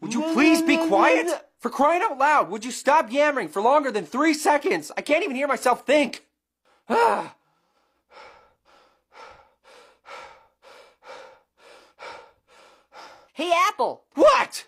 Would you please be quiet? For crying out loud, would you stop yammering for longer than three seconds? I can't even hear myself think. Ah. Hey, Apple. What?